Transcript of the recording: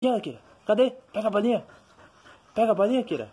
Kira, Kira? Cadê? Pega a balinha. Pega a balinha, Kira.